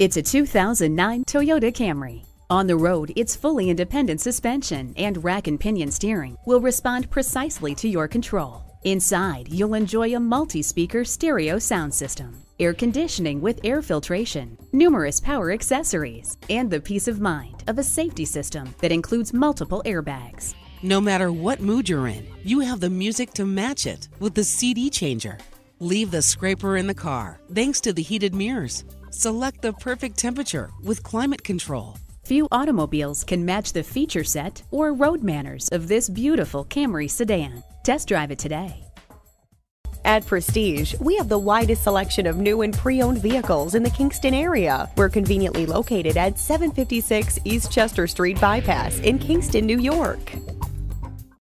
It's a 2009 Toyota Camry. On the road, its fully independent suspension and rack and pinion steering will respond precisely to your control. Inside, you'll enjoy a multi-speaker stereo sound system, air conditioning with air filtration, numerous power accessories, and the peace of mind of a safety system that includes multiple airbags. No matter what mood you're in, you have the music to match it with the CD changer. Leave the scraper in the car thanks to the heated mirrors. Select the perfect temperature with climate control. Few automobiles can match the feature set or road manners of this beautiful Camry sedan. Test drive it today. At Prestige, we have the widest selection of new and pre owned vehicles in the Kingston area. We're conveniently located at 756 East Chester Street Bypass in Kingston, New York.